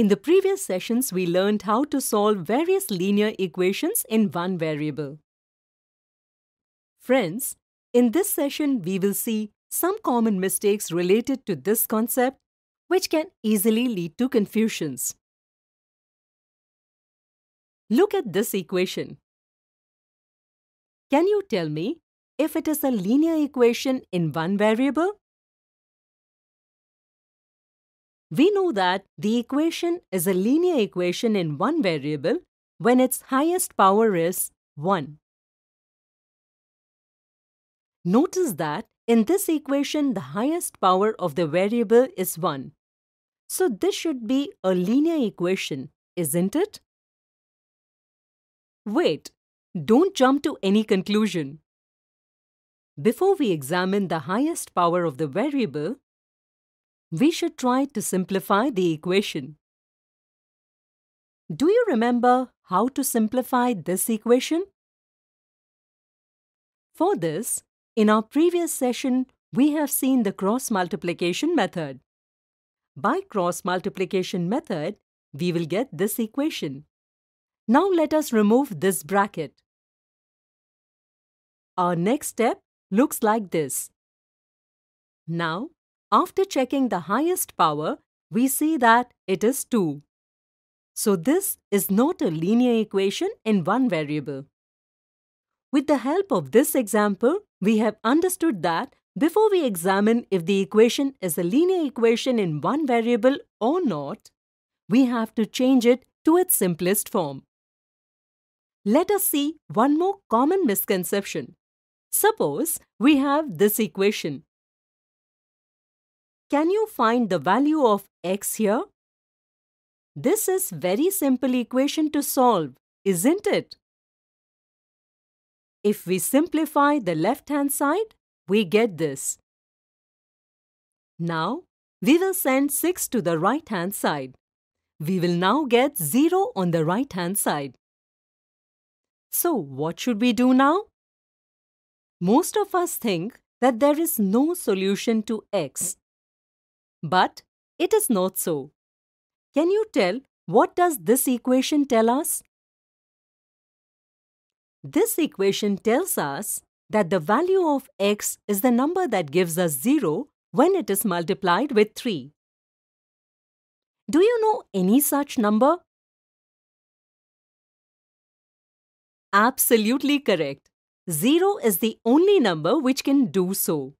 In the previous sessions, we learned how to solve various linear equations in one variable. Friends, in this session, we will see some common mistakes related to this concept which can easily lead to confusions. Look at this equation. Can you tell me if it is a linear equation in one variable? We know that the equation is a linear equation in one variable when its highest power is 1. Notice that in this equation the highest power of the variable is 1. So this should be a linear equation, isn't it? Wait, don't jump to any conclusion. Before we examine the highest power of the variable, we should try to simplify the equation. Do you remember how to simplify this equation? For this, in our previous session, we have seen the cross multiplication method. By cross multiplication method, we will get this equation. Now let us remove this bracket. Our next step looks like this. Now, after checking the highest power, we see that it is 2. So this is not a linear equation in one variable. With the help of this example, we have understood that before we examine if the equation is a linear equation in one variable or not, we have to change it to its simplest form. Let us see one more common misconception. Suppose we have this equation can you find the value of x here? This is very simple equation to solve, isn't it? If we simplify the left-hand side, we get this. Now, we will send 6 to the right-hand side. We will now get 0 on the right-hand side. So, what should we do now? Most of us think that there is no solution to x. But it is not so. Can you tell what does this equation tell us? This equation tells us that the value of x is the number that gives us 0 when it is multiplied with 3. Do you know any such number? Absolutely correct. 0 is the only number which can do so.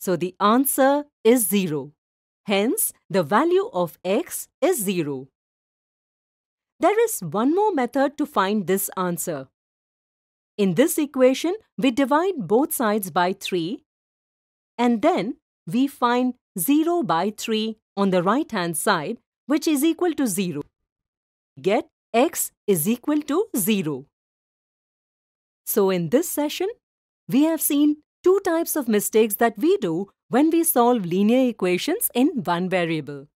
So the answer is 0. Hence, the value of x is 0. There is one more method to find this answer. In this equation, we divide both sides by 3 and then we find 0 by 3 on the right hand side which is equal to 0. Get x is equal to 0. So in this session, we have seen two types of mistakes that we do when we solve linear equations in one variable.